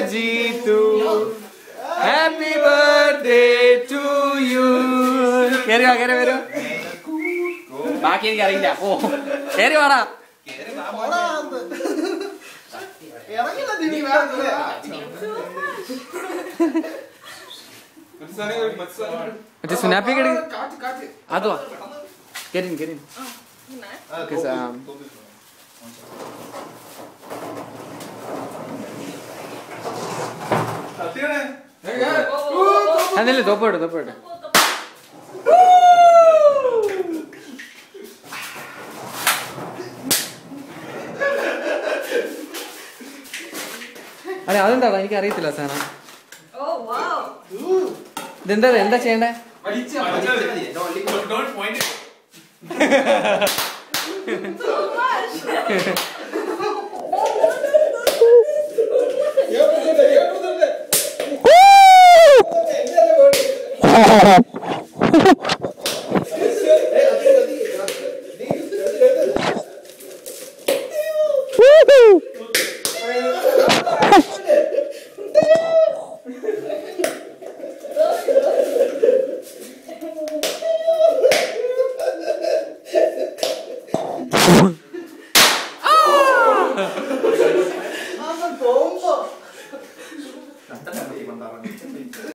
dear Jitu. Happy birthday to you. കയറി വരൂ. ബാക്കി എനിക്ക് അറിയില്ല ഓ കയറി വാടാ മറ്റേ സുനാപ്പിക്ക് എടുക്ക്. അതുവാ. കയറി കയറി ഓക്കെ സാർ അതല്ലേ തോപ്പോട്ടെ തോപ്പോട്ടെ അല്ല അതെന്താടാ? എനിക്ക് അറിയത്തില്ല സാധനം! ഇതെന്താ എന്താ ചെയ്യണ്ടേ? Don't point it. 컷. What?